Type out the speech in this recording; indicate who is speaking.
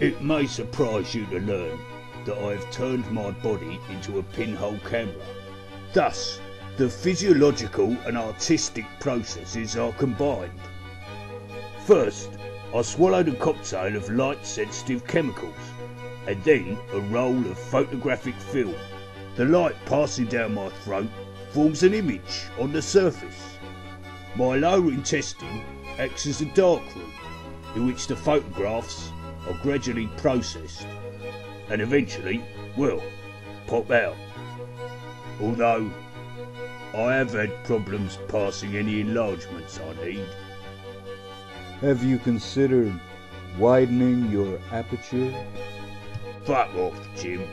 Speaker 1: It may surprise you to learn that I have turned my body into a pinhole camera. Thus, the physiological and artistic processes are combined. First, I swallowed a cocktail of light sensitive chemicals, and then a roll of photographic film. The light passing down my throat forms an image on the surface. My lower intestine acts as a darkroom in which the photographs are gradually processed and eventually, will pop out. Although I have had problems passing any enlargements I need.
Speaker 2: Have you considered widening your aperture?
Speaker 1: Fuck off, Jim.